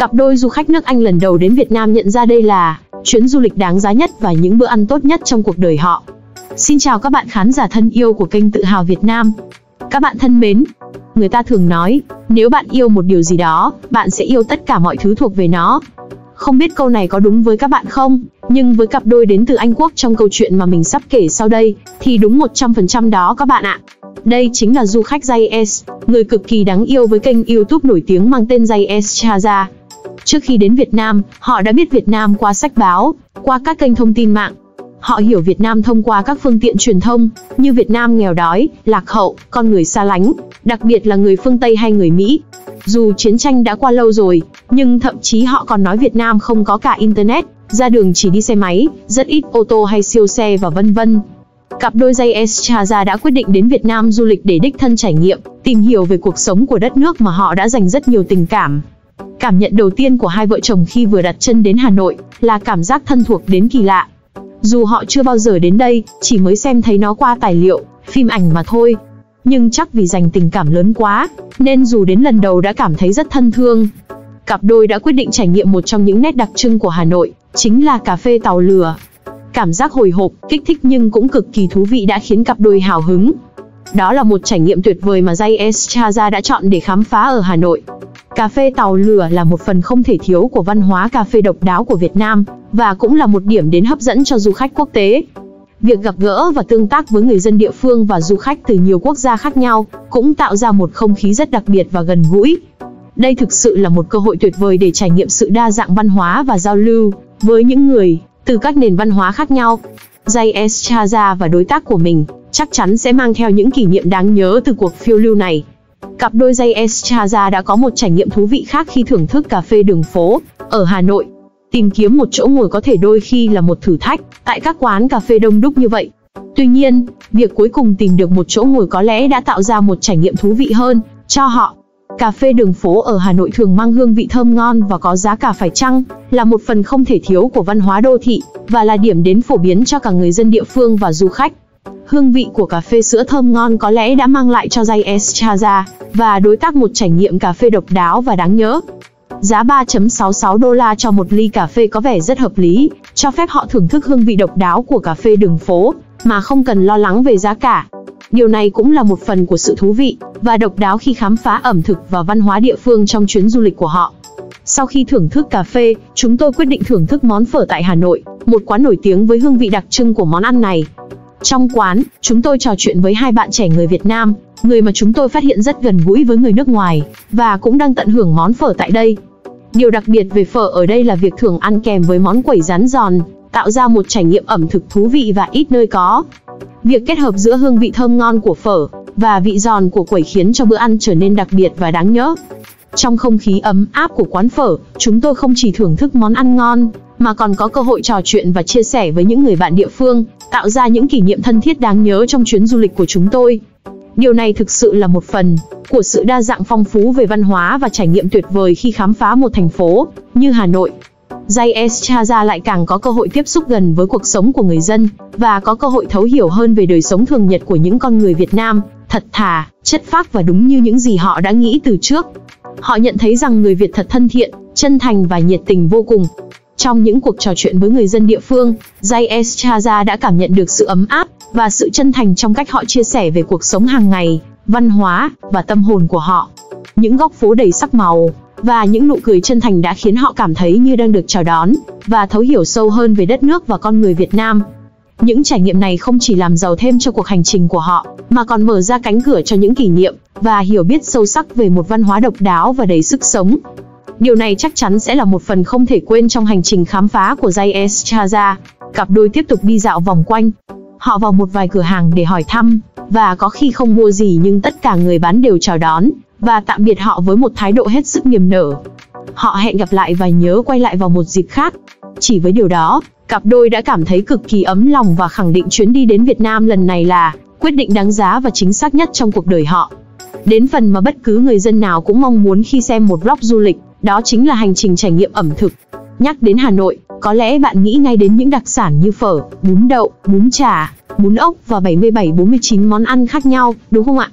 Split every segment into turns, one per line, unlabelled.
Cặp đôi du khách nước Anh lần đầu đến Việt Nam nhận ra đây là chuyến du lịch đáng giá nhất và những bữa ăn tốt nhất trong cuộc đời họ. Xin chào các bạn khán giả thân yêu của kênh Tự hào Việt Nam. Các bạn thân mến, người ta thường nói, nếu bạn yêu một điều gì đó, bạn sẽ yêu tất cả mọi thứ thuộc về nó. Không biết câu này có đúng với các bạn không, nhưng với cặp đôi đến từ Anh Quốc trong câu chuyện mà mình sắp kể sau đây, thì đúng 100% đó các bạn ạ. Đây chính là du khách Jay S, người cực kỳ đáng yêu với kênh YouTube nổi tiếng mang tên Jay S Chaza. Trước khi đến Việt Nam, họ đã biết Việt Nam qua sách báo, qua các kênh thông tin mạng. Họ hiểu Việt Nam thông qua các phương tiện truyền thông, như Việt Nam nghèo đói, lạc hậu, con người xa lánh, đặc biệt là người phương Tây hay người Mỹ. Dù chiến tranh đã qua lâu rồi, nhưng thậm chí họ còn nói Việt Nam không có cả Internet, ra đường chỉ đi xe máy, rất ít ô tô hay siêu xe và vân vân. Cặp đôi dây Estraza đã quyết định đến Việt Nam du lịch để đích thân trải nghiệm, tìm hiểu về cuộc sống của đất nước mà họ đã dành rất nhiều tình cảm. Cảm nhận đầu tiên của hai vợ chồng khi vừa đặt chân đến Hà Nội là cảm giác thân thuộc đến kỳ lạ. Dù họ chưa bao giờ đến đây, chỉ mới xem thấy nó qua tài liệu, phim ảnh mà thôi. Nhưng chắc vì dành tình cảm lớn quá, nên dù đến lần đầu đã cảm thấy rất thân thương. Cặp đôi đã quyết định trải nghiệm một trong những nét đặc trưng của Hà Nội, chính là cà phê tàu lửa. Cảm giác hồi hộp, kích thích nhưng cũng cực kỳ thú vị đã khiến cặp đôi hào hứng. Đó là một trải nghiệm tuyệt vời mà Jay Estrada đã chọn để khám phá ở Hà Nội. Cà phê tàu lửa là một phần không thể thiếu của văn hóa cà phê độc đáo của Việt Nam, và cũng là một điểm đến hấp dẫn cho du khách quốc tế. Việc gặp gỡ và tương tác với người dân địa phương và du khách từ nhiều quốc gia khác nhau cũng tạo ra một không khí rất đặc biệt và gần gũi. Đây thực sự là một cơ hội tuyệt vời để trải nghiệm sự đa dạng văn hóa và giao lưu với những người từ các nền văn hóa khác nhau. Jay Estraza và đối tác của mình chắc chắn sẽ mang theo những kỷ niệm đáng nhớ từ cuộc phiêu lưu này. Cặp đôi Jay Estraza đã có một trải nghiệm thú vị khác khi thưởng thức cà phê đường phố ở Hà Nội. Tìm kiếm một chỗ ngồi có thể đôi khi là một thử thách tại các quán cà phê đông đúc như vậy. Tuy nhiên, việc cuối cùng tìm được một chỗ ngồi có lẽ đã tạo ra một trải nghiệm thú vị hơn cho họ. Cà phê đường phố ở Hà Nội thường mang hương vị thơm ngon và có giá cả phải chăng, là một phần không thể thiếu của văn hóa đô thị, và là điểm đến phổ biến cho cả người dân địa phương và du khách. Hương vị của cà phê sữa thơm ngon có lẽ đã mang lại cho Jay Estraza và đối tác một trải nghiệm cà phê độc đáo và đáng nhớ. Giá 3.66 đô la cho một ly cà phê có vẻ rất hợp lý, cho phép họ thưởng thức hương vị độc đáo của cà phê đường phố, mà không cần lo lắng về giá cả. Điều này cũng là một phần của sự thú vị và độc đáo khi khám phá ẩm thực và văn hóa địa phương trong chuyến du lịch của họ. Sau khi thưởng thức cà phê, chúng tôi quyết định thưởng thức món phở tại Hà Nội, một quán nổi tiếng với hương vị đặc trưng của món ăn này. Trong quán, chúng tôi trò chuyện với hai bạn trẻ người Việt Nam, người mà chúng tôi phát hiện rất gần gũi với người nước ngoài, và cũng đang tận hưởng món phở tại đây. Điều đặc biệt về phở ở đây là việc thường ăn kèm với món quẩy rán giòn, tạo ra một trải nghiệm ẩm thực thú vị và ít nơi có. Việc kết hợp giữa hương vị thơm ngon của phở và vị giòn của quẩy khiến cho bữa ăn trở nên đặc biệt và đáng nhớ. Trong không khí ấm áp của quán phở, chúng tôi không chỉ thưởng thức món ăn ngon, mà còn có cơ hội trò chuyện và chia sẻ với những người bạn địa phương, tạo ra những kỷ niệm thân thiết đáng nhớ trong chuyến du lịch của chúng tôi. Điều này thực sự là một phần của sự đa dạng phong phú về văn hóa và trải nghiệm tuyệt vời khi khám phá một thành phố như Hà Nội. Jay Estraza lại càng có cơ hội tiếp xúc gần với cuộc sống của người dân và có cơ hội thấu hiểu hơn về đời sống thường nhật của những con người Việt Nam, thật thà, chất phác và đúng như những gì họ đã nghĩ từ trước. Họ nhận thấy rằng người Việt thật thân thiện, chân thành và nhiệt tình vô cùng. Trong những cuộc trò chuyện với người dân địa phương, Jay Estraza đã cảm nhận được sự ấm áp và sự chân thành trong cách họ chia sẻ về cuộc sống hàng ngày, văn hóa và tâm hồn của họ. Những góc phố đầy sắc màu và những nụ cười chân thành đã khiến họ cảm thấy như đang được chào đón và thấu hiểu sâu hơn về đất nước và con người Việt Nam. Những trải nghiệm này không chỉ làm giàu thêm cho cuộc hành trình của họ, mà còn mở ra cánh cửa cho những kỷ niệm và hiểu biết sâu sắc về một văn hóa độc đáo và đầy sức sống. Điều này chắc chắn sẽ là một phần không thể quên trong hành trình khám phá của Jay Estraza. Cặp đôi tiếp tục đi dạo vòng quanh. Họ vào một vài cửa hàng để hỏi thăm, và có khi không mua gì nhưng tất cả người bán đều chào đón, và tạm biệt họ với một thái độ hết sức niềm nở. Họ hẹn gặp lại và nhớ quay lại vào một dịp khác. Chỉ với điều đó, cặp đôi đã cảm thấy cực kỳ ấm lòng và khẳng định chuyến đi đến Việt Nam lần này là quyết định đáng giá và chính xác nhất trong cuộc đời họ. Đến phần mà bất cứ người dân nào cũng mong muốn khi xem một vlog du lịch, đó chính là hành trình trải nghiệm ẩm thực. Nhắc đến Hà Nội, có lẽ bạn nghĩ ngay đến những đặc sản như phở, bún đậu, bún chả, bún ốc và 77-49 món ăn khác nhau, đúng không ạ?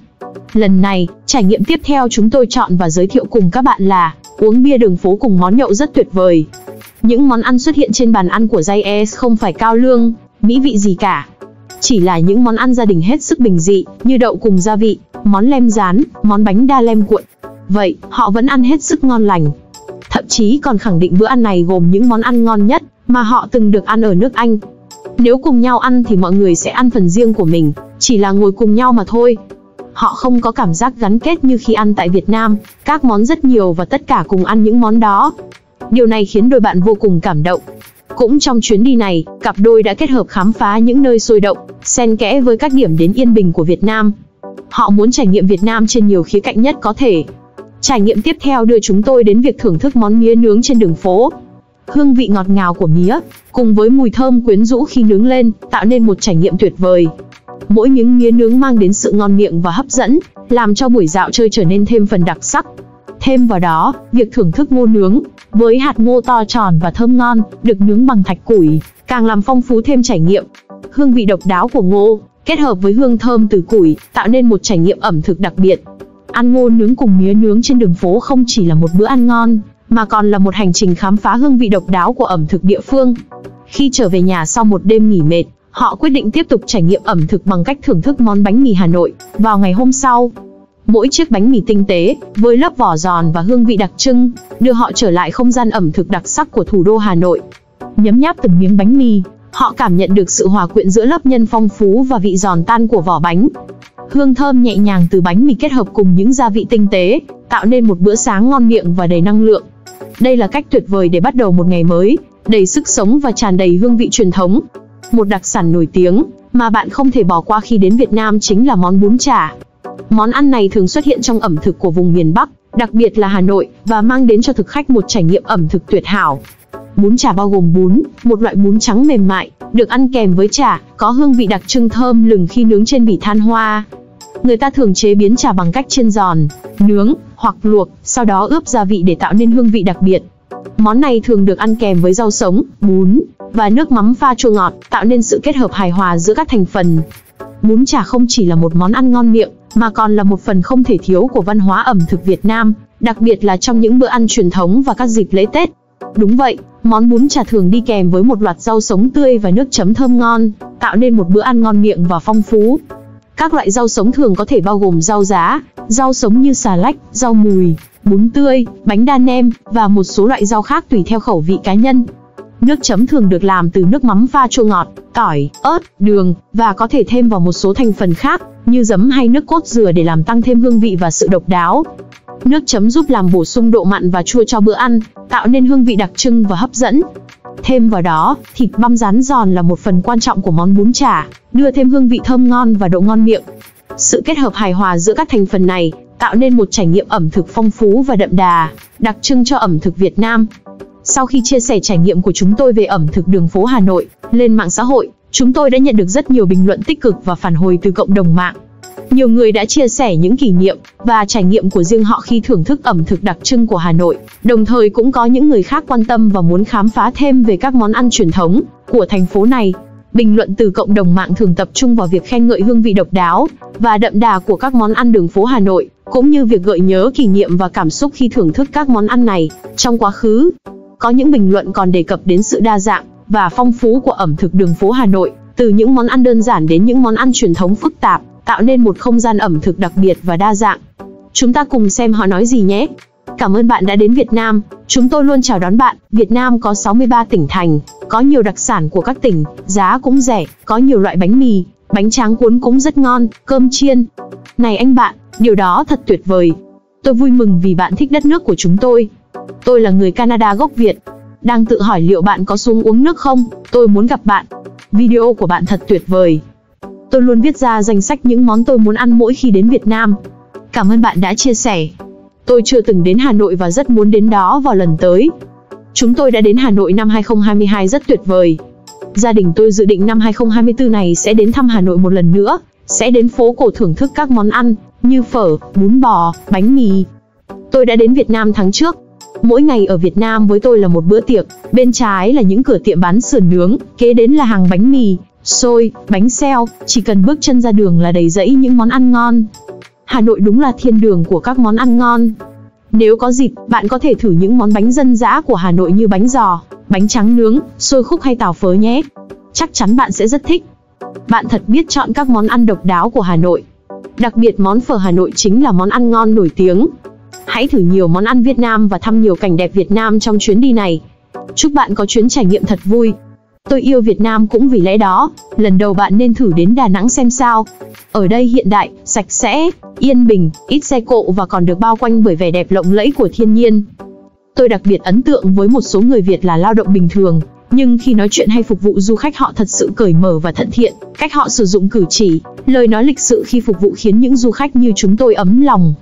Lần này, trải nghiệm tiếp theo chúng tôi chọn và giới thiệu cùng các bạn là uống bia đường phố cùng món nhậu rất tuyệt vời. Những món ăn xuất hiện trên bàn ăn của JS không phải cao lương, mỹ vị gì cả. Chỉ là những món ăn gia đình hết sức bình dị, như đậu cùng gia vị, món lem rán, món bánh đa lem cuộn. Vậy, họ vẫn ăn hết sức ngon lành. Thậm chí còn khẳng định bữa ăn này gồm những món ăn ngon nhất mà họ từng được ăn ở nước Anh. Nếu cùng nhau ăn thì mọi người sẽ ăn phần riêng của mình, chỉ là ngồi cùng nhau mà thôi. Họ không có cảm giác gắn kết như khi ăn tại Việt Nam, các món rất nhiều và tất cả cùng ăn những món đó. Điều này khiến đôi bạn vô cùng cảm động. Cũng trong chuyến đi này, cặp đôi đã kết hợp khám phá những nơi sôi động, xen kẽ với các điểm đến yên bình của Việt Nam. Họ muốn trải nghiệm Việt Nam trên nhiều khía cạnh nhất có thể. Trải nghiệm tiếp theo đưa chúng tôi đến việc thưởng thức món mía nướng trên đường phố. Hương vị ngọt ngào của mía, cùng với mùi thơm quyến rũ khi nướng lên, tạo nên một trải nghiệm tuyệt vời. Mỗi miếng mía nướng mang đến sự ngon miệng và hấp dẫn, làm cho buổi dạo chơi trở nên thêm phần đặc sắc. Thêm vào đó, việc thưởng thức ngô nướng, với hạt ngô to tròn và thơm ngon, được nướng bằng thạch củi, càng làm phong phú thêm trải nghiệm. Hương vị độc đáo của ngô, kết hợp với hương thơm từ củi, tạo nên một trải nghiệm ẩm thực đặc biệt. Ăn ngô nướng cùng mía nướng trên đường phố không chỉ là một bữa ăn ngon, mà còn là một hành trình khám phá hương vị độc đáo của ẩm thực địa phương. Khi trở về nhà sau một đêm nghỉ mệt, họ quyết định tiếp tục trải nghiệm ẩm thực bằng cách thưởng thức món bánh mì Hà Nội vào ngày hôm sau. Mỗi chiếc bánh mì tinh tế, với lớp vỏ giòn và hương vị đặc trưng, đưa họ trở lại không gian ẩm thực đặc sắc của thủ đô Hà Nội. Nhấm nháp từng miếng bánh mì, họ cảm nhận được sự hòa quyện giữa lớp nhân phong phú và vị giòn tan của vỏ bánh. Hương thơm nhẹ nhàng từ bánh mì kết hợp cùng những gia vị tinh tế, tạo nên một bữa sáng ngon miệng và đầy năng lượng. Đây là cách tuyệt vời để bắt đầu một ngày mới, đầy sức sống và tràn đầy hương vị truyền thống. Một đặc sản nổi tiếng mà bạn không thể bỏ qua khi đến Việt Nam chính là món bún chả. Món ăn này thường xuất hiện trong ẩm thực của vùng miền Bắc, đặc biệt là Hà Nội, và mang đến cho thực khách một trải nghiệm ẩm thực tuyệt hảo. Bún chả bao gồm bún, một loại bún trắng mềm mại, được ăn kèm với chả, có hương vị đặc trưng thơm lừng khi nướng trên vỉ than hoa. Người ta thường chế biến chả bằng cách chiên giòn, nướng, hoặc luộc, sau đó ướp gia vị để tạo nên hương vị đặc biệt. Món này thường được ăn kèm với rau sống, bún, và nước mắm pha chua ngọt, tạo nên sự kết hợp hài hòa giữa các thành phần. Bún chả không chỉ là một món ăn ngon miệng, mà còn là một phần không thể thiếu của văn hóa ẩm thực Việt Nam, đặc biệt là trong những bữa ăn truyền thống và các dịp lễ Tết. Đúng vậy, món bún chả thường đi kèm với một loạt rau sống tươi và nước chấm thơm ngon, tạo nên một bữa ăn ngon miệng và phong phú. Các loại rau sống thường có thể bao gồm rau giá, rau sống như xà lách, rau mùi, bún tươi, bánh đa nem và một số loại rau khác tùy theo khẩu vị cá nhân. Nước chấm thường được làm từ nước mắm pha chua ngọt, tỏi, ớt, đường và có thể thêm vào một số thành phần khác như giấm hay nước cốt dừa để làm tăng thêm hương vị và sự độc đáo. Nước chấm giúp làm bổ sung độ mặn và chua cho bữa ăn, tạo nên hương vị đặc trưng và hấp dẫn. Thêm vào đó, thịt băm rán giòn là một phần quan trọng của món bún chả, đưa thêm hương vị thơm ngon và độ ngon miệng. Sự kết hợp hài hòa giữa các thành phần này tạo nên một trải nghiệm ẩm thực phong phú và đậm đà, đặc trưng cho ẩm thực Việt Nam. Sau khi chia sẻ trải nghiệm của chúng tôi về ẩm thực đường phố Hà Nội lên mạng xã hội, chúng tôi đã nhận được rất nhiều bình luận tích cực và phản hồi từ cộng đồng mạng. Nhiều người đã chia sẻ những kỷ niệm và trải nghiệm của riêng họ khi thưởng thức ẩm thực đặc trưng của Hà Nội, đồng thời cũng có những người khác quan tâm và muốn khám phá thêm về các món ăn truyền thống của thành phố này. Bình luận từ cộng đồng mạng thường tập trung vào việc khen ngợi hương vị độc đáo và đậm đà của các món ăn đường phố Hà Nội, cũng như việc gợi nhớ kỷ niệm và cảm xúc khi thưởng thức các món ăn này trong quá khứ. Có những bình luận còn đề cập đến sự đa dạng và phong phú của ẩm thực đường phố Hà Nội, từ những món ăn đơn giản đến những món ăn truyền thống phức tạp, tạo nên một không gian ẩm thực đặc biệt và đa dạng. Chúng ta cùng xem họ nói gì nhé. Cảm ơn bạn đã đến Việt Nam. Chúng tôi luôn chào đón bạn. Việt Nam có 63 tỉnh thành, có nhiều đặc sản của các tỉnh, giá cũng rẻ, có nhiều loại bánh mì, bánh tráng cuốn cũng rất ngon, cơm chiên. Này anh bạn, điều đó thật tuyệt vời. Tôi vui mừng vì bạn thích đất nước của chúng tôi. Tôi là người Canada gốc Việt. Đang tự hỏi liệu bạn có xuống uống nước không? Tôi muốn gặp bạn. Video của bạn thật tuyệt vời. Tôi luôn viết ra danh sách những món tôi muốn ăn mỗi khi đến Việt Nam. Cảm ơn bạn đã chia sẻ. Tôi chưa từng đến Hà Nội và rất muốn đến đó vào lần tới. Chúng tôi đã đến Hà Nội năm 2022 rất tuyệt vời. Gia đình tôi dự định năm 2024 này sẽ đến thăm Hà Nội một lần nữa, sẽ đến phố cổ thưởng thức các món ăn như phở, bún bò, bánh mì. Tôi đã đến Việt Nam tháng trước. Mỗi ngày ở Việt Nam với tôi là một bữa tiệc, bên trái là những cửa tiệm bán sườn nướng, kế đến là hàng bánh mì, xôi, bánh xeo, chỉ cần bước chân ra đường là đầy rẫy những món ăn ngon. Hà Nội đúng là thiên đường của các món ăn ngon. Nếu có dịp, bạn có thể thử những món bánh dân dã của Hà Nội như bánh giò, bánh trắng nướng, xôi khúc hay tàu phớ nhé. Chắc chắn bạn sẽ rất thích. Bạn thật biết chọn các món ăn độc đáo của Hà Nội. Đặc biệt món phở Hà Nội chính là món ăn ngon nổi tiếng. Hãy thử nhiều món ăn Việt Nam và thăm nhiều cảnh đẹp Việt Nam trong chuyến đi này. Chúc bạn có chuyến trải nghiệm thật vui. Tôi yêu Việt Nam cũng vì lẽ đó, lần đầu bạn nên thử đến Đà Nẵng xem sao. Ở đây hiện đại, sạch sẽ, yên bình, ít xe cộ và còn được bao quanh bởi vẻ đẹp lộng lẫy của thiên nhiên. Tôi đặc biệt ấn tượng với một số người Việt là lao động bình thường, nhưng khi nói chuyện hay phục vụ du khách họ thật sự cởi mở và thân thiện, cách họ sử dụng cử chỉ, lời nói lịch sự khi phục vụ khiến những du khách như chúng tôi ấm lòng.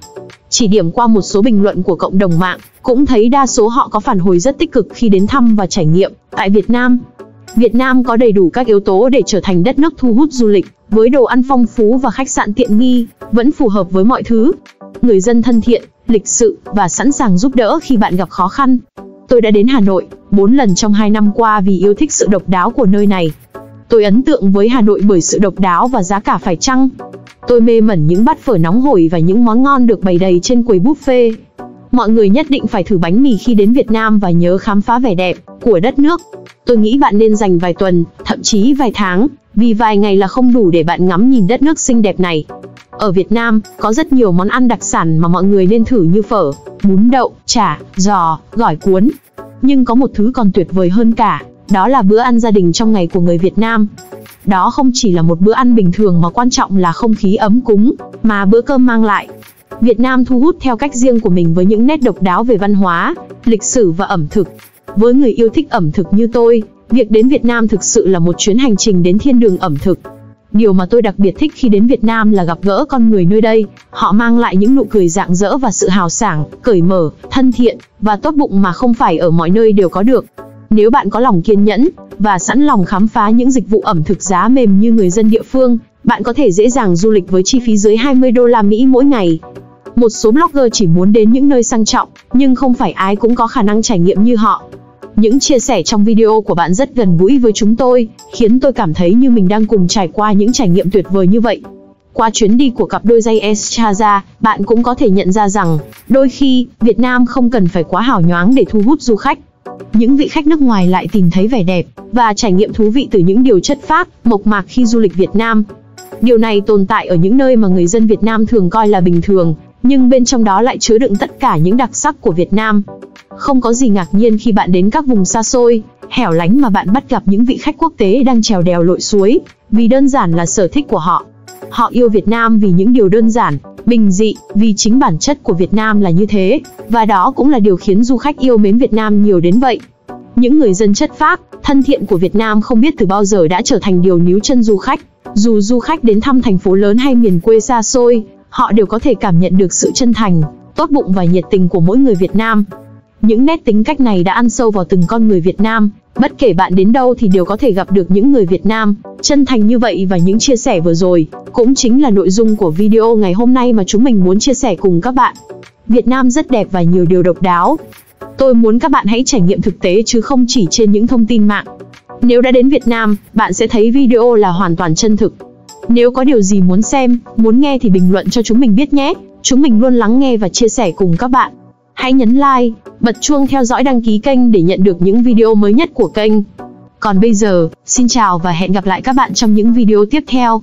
Chỉ điểm qua một số bình luận của cộng đồng mạng, cũng thấy đa số họ có phản hồi rất tích cực khi đến thăm và trải nghiệm tại Việt Nam. Việt Nam có đầy đủ các yếu tố để trở thành đất nước thu hút du lịch, với đồ ăn phong phú và khách sạn tiện nghi, vẫn phù hợp với mọi thứ. Người dân thân thiện, lịch sự và sẵn sàng giúp đỡ khi bạn gặp khó khăn. Tôi đã đến Hà Nội 4 lần trong 2 năm qua vì yêu thích sự độc đáo của nơi này. Tôi ấn tượng với Hà Nội bởi sự độc đáo và giá cả phải chăng. Tôi mê mẩn những bát phở nóng hổi và những món ngon được bày đầy trên quầy buffet. Mọi người nhất định phải thử bánh mì khi đến Việt Nam và nhớ khám phá vẻ đẹp của đất nước. Tôi nghĩ bạn nên dành vài tuần, thậm chí vài tháng, vì vài ngày là không đủ để bạn ngắm nhìn đất nước xinh đẹp này. Ở Việt Nam, có rất nhiều món ăn đặc sản mà mọi người nên thử như phở, bún đậu, chả, giò, gỏi cuốn. Nhưng có một thứ còn tuyệt vời hơn cả, đó là bữa ăn gia đình trong ngày của người Việt Nam. Đó không chỉ là một bữa ăn bình thường mà quan trọng là không khí ấm cúng, mà bữa cơm mang lại. Việt Nam thu hút theo cách riêng của mình với những nét độc đáo về văn hóa, lịch sử và ẩm thực. Với người yêu thích ẩm thực như tôi, việc đến Việt Nam thực sự là một chuyến hành trình đến thiên đường ẩm thực. Điều mà tôi đặc biệt thích khi đến Việt Nam là gặp gỡ con người nơi đây, họ mang lại những nụ cười rạng rỡ và sự hào sảng, cởi mở, thân thiện và tốt bụng mà không phải ở mọi nơi đều có được. Nếu bạn có lòng kiên nhẫn và sẵn lòng khám phá những dịch vụ ẩm thực giá mềm như người dân địa phương, bạn có thể dễ dàng du lịch với chi phí dưới 20 đô la Mỹ mỗi ngày. Một số blogger chỉ muốn đến những nơi sang trọng, nhưng không phải ai cũng có khả năng trải nghiệm như họ. Những chia sẻ trong video của bạn rất gần gũi với chúng tôi, khiến tôi cảm thấy như mình đang cùng trải qua những trải nghiệm tuyệt vời như vậy. Qua chuyến đi của cặp đôi dây Estraza, bạn cũng có thể nhận ra rằng, đôi khi, Việt Nam không cần phải quá hào nhoáng để thu hút du khách. Những vị khách nước ngoài lại tìm thấy vẻ đẹp và trải nghiệm thú vị từ những điều chất phác, mộc mạc khi du lịch Việt Nam. Điều này tồn tại ở những nơi mà người dân Việt Nam thường coi là bình thường, nhưng bên trong đó lại chứa đựng tất cả những đặc sắc của Việt Nam. Không có gì ngạc nhiên khi bạn đến các vùng xa xôi, hẻo lánh mà bạn bắt gặp những vị khách quốc tế đang trèo đèo lội suối, vì đơn giản là sở thích của họ. Họ yêu Việt Nam vì những điều đơn giản, bình dị, vì chính bản chất của Việt Nam là như thế, và đó cũng là điều khiến du khách yêu mến Việt Nam nhiều đến vậy. Những người dân chất phác, thân thiện của Việt Nam không biết từ bao giờ đã trở thành điều níu chân du khách. Dù du khách đến thăm thành phố lớn hay miền quê xa xôi, họ đều có thể cảm nhận được sự chân thành, tốt bụng và nhiệt tình của mỗi người Việt Nam. Những nét tính cách này đã ăn sâu vào từng con người Việt Nam, bất kể bạn đến đâu thì đều có thể gặp được những người Việt Nam chân thành như vậy và những chia sẻ vừa rồi cũng chính là nội dung của video ngày hôm nay mà chúng mình muốn chia sẻ cùng các bạn. Việt Nam rất đẹp và nhiều điều độc đáo. Tôi muốn các bạn hãy trải nghiệm thực tế chứ không chỉ trên những thông tin mạng. Nếu đã đến Việt Nam, bạn sẽ thấy video là hoàn toàn chân thực. Nếu có điều gì muốn xem, muốn nghe thì bình luận cho chúng mình biết nhé. Chúng mình luôn lắng nghe và chia sẻ cùng các bạn. Hãy nhấn like, bật chuông theo dõi đăng ký kênh để nhận được những video mới nhất của kênh. Còn bây giờ, xin chào và hẹn gặp lại các bạn trong những video tiếp theo.